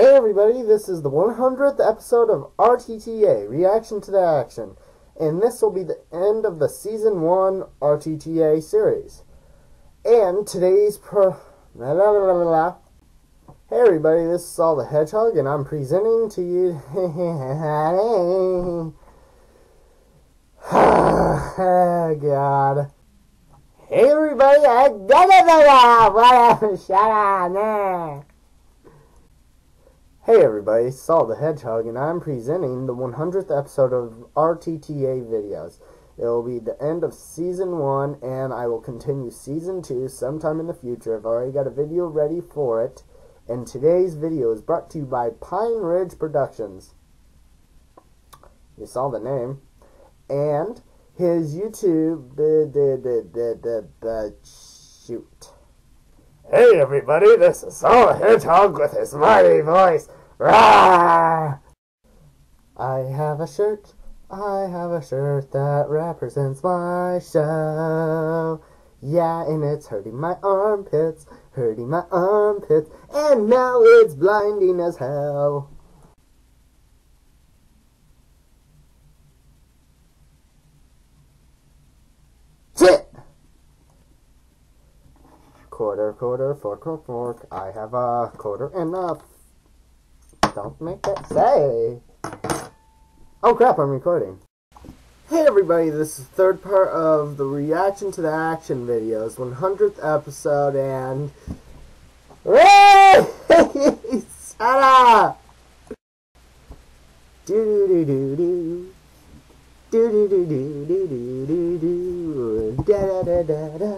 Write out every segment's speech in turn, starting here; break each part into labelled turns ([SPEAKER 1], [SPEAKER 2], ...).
[SPEAKER 1] Hey everybody, this is the 100th episode of RTTA, Reaction to the Action, and this will be the end of the Season 1 RTTA series. And today's pro... La, la, la. Hey everybody, this is Sawl the Hedgehog, and I'm presenting to you... oh, God. Hey everybody, I... Shut up, nah. Hey everybody, it's Sawl the Hedgehog, and I'm presenting the 100th episode of RTTA videos. It will be the end of Season 1, and I will continue Season 2 sometime in the future. I've already got a video ready for it, and today's video is brought to you by Pine Ridge Productions. You saw the name. And his YouTube... Shoot. Hey everybody, this is Sawl the Hedgehog with his mighty voice. I have a shirt, I have a shirt that represents my show. Yeah, and it's hurting my armpits, hurting my armpits, and now it's blinding as hell. Shit! Quarter, quarter, fork, fork, fork. I have a quarter and a. Don't make that say. Oh crap! I'm recording. Hey everybody, this is third part of the reaction to the action videos, 100th episode, and. Shut do do. Do do do do do do do do. Da da da da da.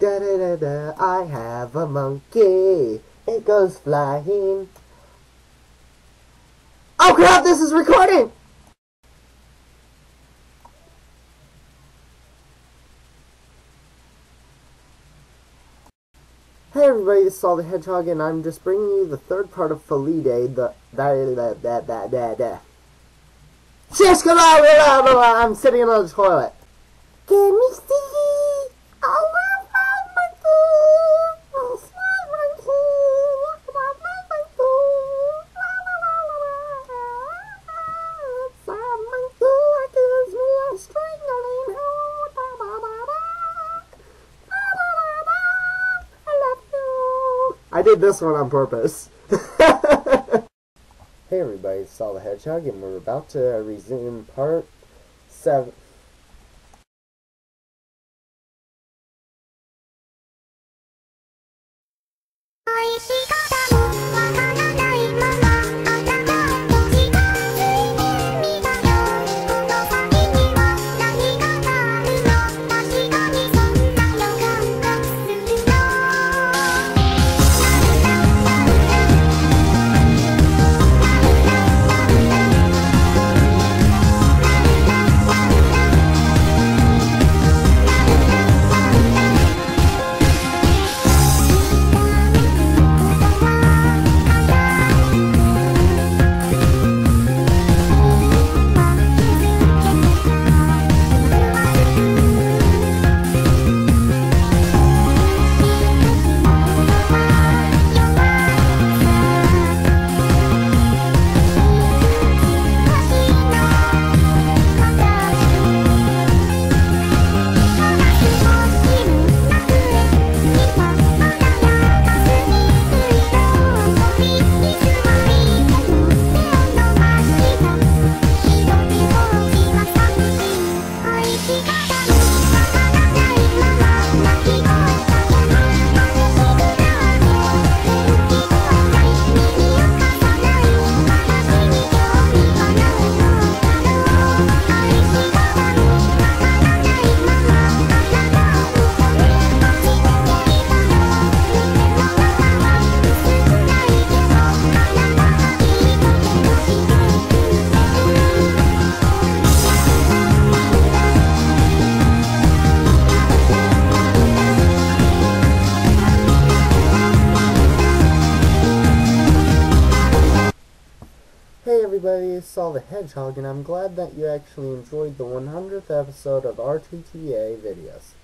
[SPEAKER 1] Da da da da, I have a monkey. It goes flying. Oh crap, this is recording! Hey everybody, this is Sawl the Hedgehog, and I'm just bringing you the third part of Felidae, the that that that. Just come out, I'm sitting in the toilet. Can me I did this one on purpose. hey everybody, it's Sawl the Hedgehog, and we're about to resume part 7. Everybody, saw the Hedgehog, and I'm glad that you actually enjoyed the 100th episode of RTTA videos.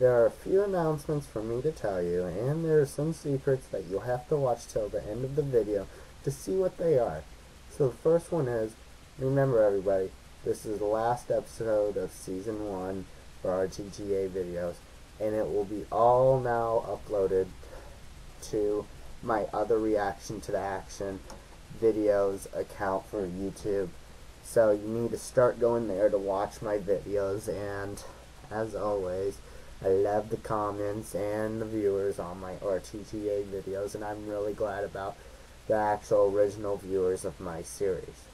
[SPEAKER 1] There are a few announcements for me to tell you, and there are some secrets that you'll have to watch till the end of the video to see what they are. So the first one is, remember everybody, this is the last episode of Season 1 for RTTA videos, and it will be all now uploaded to my other reaction to the action videos account for YouTube. So you need to start going there to watch my videos, and as always, I love the comments and the viewers on my RTTA videos, and I'm really glad about the actual original viewers of my series.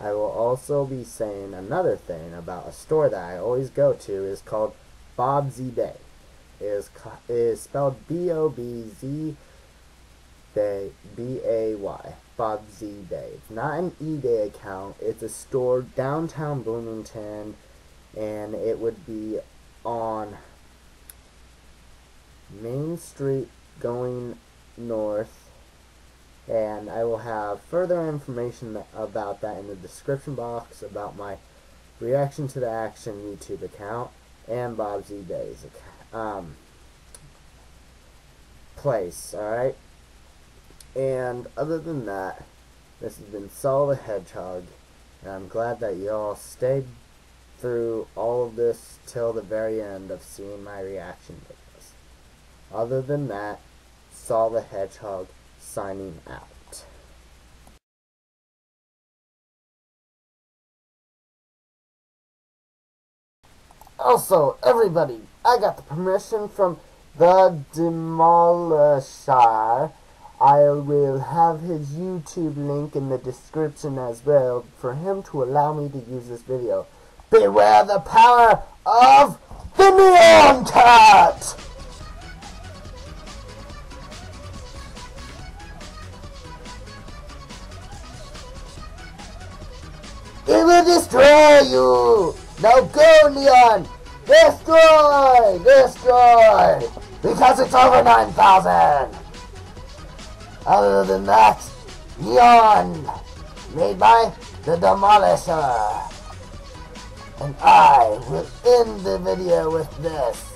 [SPEAKER 1] I will also be saying another thing about a store that I always go to is called Bobzy Bay. It is, is spelled B-O-B-Z B-A-Y. Bobzy Bay. It's not an eBay account. It's a store downtown Bloomington, and it would be on Main Street going north and I will have further information about that in the description box about my reaction to the action YouTube account and Bobzy Bay's um, place, alright? And other than that, this has been Sawl the Hedgehog, and I'm glad that you all stayed through all of this till the very end of seeing my reaction videos. Other than that, Sawl the Hedgehog signing out. Also, everybody, I got the permission from the Demolisher. I will have his YouTube link in the description as well for him to allow me to use this video. Beware the power of the Nyan Cat! It will destroy you! Now go, Nyan! Destroy! Destroy! Because it's over 9,000! Other than that, Leon! Made by the Demolisher! And I will end the video with this.